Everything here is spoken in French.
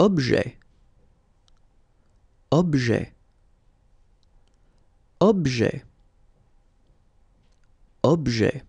objet. Objet. Objet. Objet.